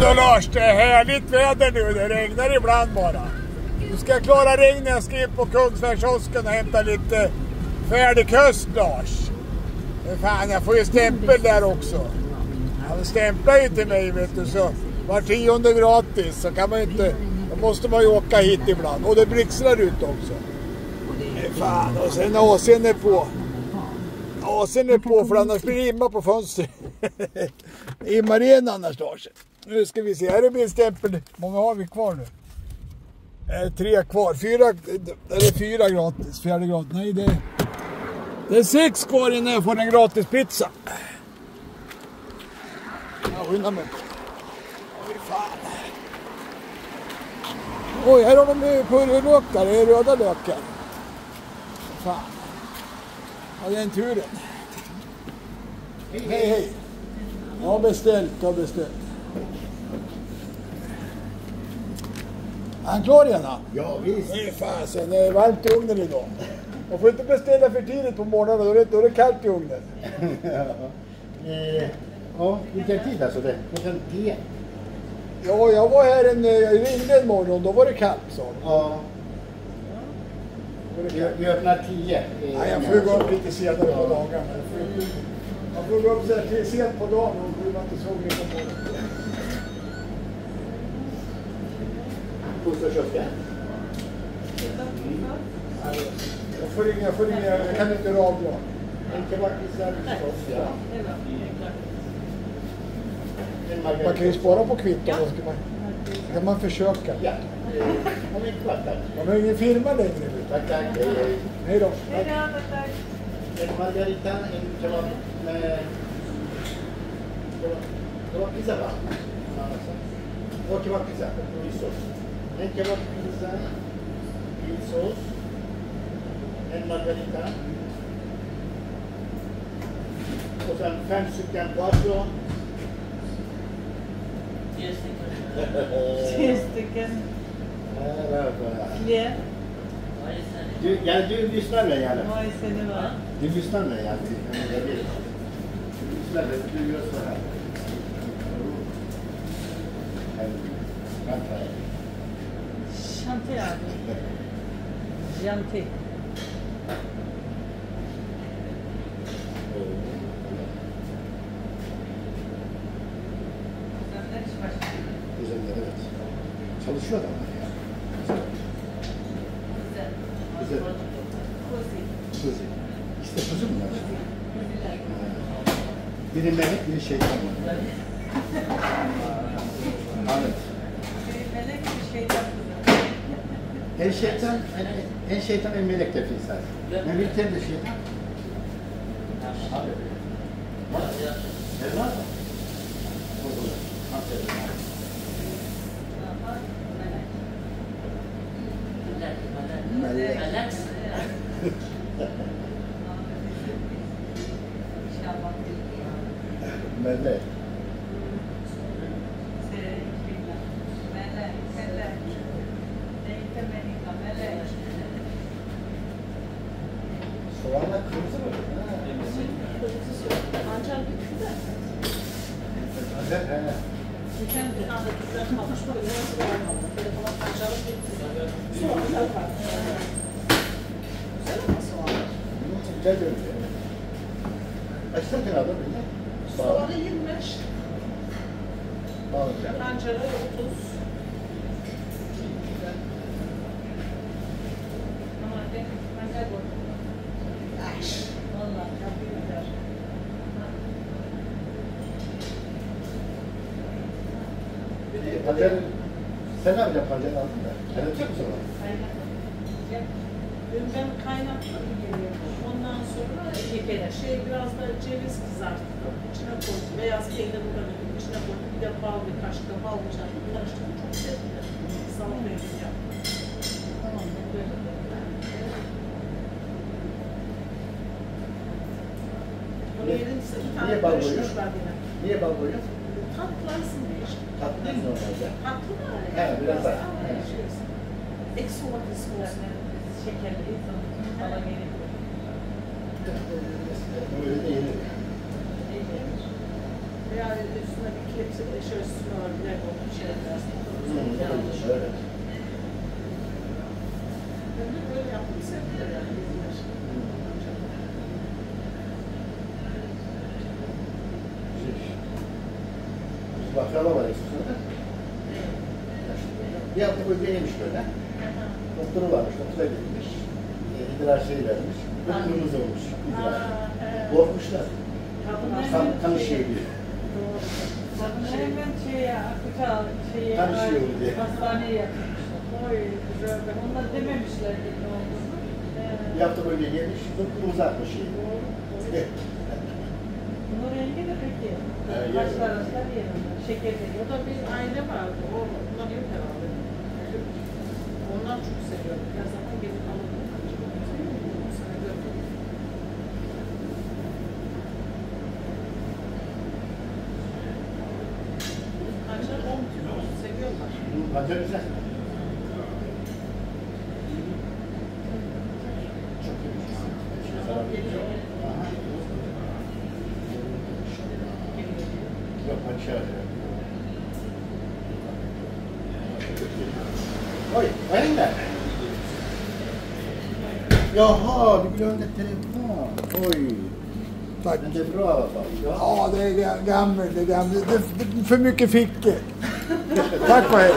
Du Lars, det är härligt väder nu. Det regnar ibland bara. Du ska klara regnet. Jag ska in på Kungsbergskiosken och hämta lite färdig höst Lars. Fan, jag får ju stämpel där också. Han stämplar ju till mig vet du så var tionde gratis så kan man ju inte. Då måste man ju åka hit ibland. Och det blixtrar ut också. Fan, och sen AC'n är på. AC'n är på för annars blir det imma på fönstret. Immar igen annars Lars. Nu ska vi se, här är min stämpel. Hur många har vi kvar nu? Eh, tre kvar. Fyra, eller fyra gratis. Fjärde gratis. Nej, det är, det är sex kvar innan jag får en gratis pizza. Jag skyndar mig. Oj, fan. Oj, här har de purjolökar. Det är röda lökar. Fan. Ja, den turen. Hej, hej. Jag har beställt, jag har beställt. Är han klar igen? Ja, visst. Nej fasen, det är varmt i ugnen idag. Man får inte beställa för tidigt på morgonen, då är det, då är det kallt i ugnen. Eh, ja, vilken tid alltså det? Klockan tio? Ja, jag var här en, jag ringde en morgon, då var det kallt sa de. Ja. Vi, öppnar tio. eh, Nej, jag får gå upp lite senare på dagarna. Jag får ju- Man får gå upp så här till sent på dagen och man inte hungrig på morgonen. Jag får ringa, jag får ringa, jag kan inte radio. Ja. Man kan ju margarita. spara på kvitton, då ska man, kan man försöka. Ja. Om en kvart tack. Man har ingen firma längre nu. Tack, tack. Hej, hej. Hej då. En margarita, en kebab med... kebab- Kebabpizza va? Ja. Och kebabpizza sås. En kebabpizza i sås. En margarita. Och sen fem stycken quattro. Tre stycken fler. Du, ja, du lyssnar med gärna. Vad är det va? Du lyssnar med gärna. Vänta. Chanté. Janté. Güzel, evet. Çalışıyor adamlar ya. Güzel. Kuzi. İşte kuzu bunlar. Biri melek, biri şeytan var. Evet. Melek bir şey yaptı. En şeytan, en, en şeytan en melek de insan. Melekler de şeytan. Abi. Ne var? İnşallah. Melek. Melek, melek. Neyse melika, melek. Soğanlar kırmızı mı? Ancak bitti de. Ha. He. Geçen gün anda güzel kalmış böyle nasıl. Telefona pancarlık bitti. Soğanlar var. Güzel ama soğanlar. Güzel görünüyor. Açsana kenarda böyle. Soğanı 25, Bağlayacağım. pancarı 30. Pancar, sen ne yapacaksın pancar aldın da? Sen ötecek misin onu? Ben kaynattım. Ondan sonra şey biraz da ceviz kızarttım. İçine koydum. Beyaz peynir koydum. İçine koydum. Bir de bal birkaç da bal bıçaklı karıştırdım. Çok sevdim. Salata yedim yaptım. Tamam. Böyle. Onu yedim size bir tane Niye bal yine. Niye bal koyuyorsun? Tatlansın. Tatlı değil mi normalde? Tatlı da. He, biraz daha. Olsun. Eksi domates olsun. Şekerli, bana gerek yok. Öyle de yenir. Veya üstüne bir kepse şöyle üstüne örgüler koyup Evet. Ben de böyle yaptım sevdiler yani baklava var Esusun'da. Bir hafta boyunca yemiş böyle. Doktoru varmış, doktora gitmiş. E, idrar şeyi vermiş. Böyle kırmızı olmuş. idrar. Korkmuşlar. Kan, kan işiyor diye. Kadınlar hemen şeye, akıta, şeye, Tanışıyor diye. hastaneye yatırmışlar. Oy, güzel. Onlar dememişlerdi ne olduğunu. Bir hafta boyunca yemiş, doktor uzatmış şeyi. Bunun rengi de peki. Evet, Başlar evet. başlar yerinde. Şeker O veriyor. da bir aile vardı. O, onlar yok herhalde. Ondan çok seviyorum. Her zaman gelip. Sana gördüm. Pancar on seviyorlar. Pancar güzel. Oj, vad händer? Jaha, du glömde telefon. Oj. Tack. Men det är bra i alla fall. Ja. Det är ga- gammalt. Det är gammalt. Det är för mycket fickor. Tack och hej.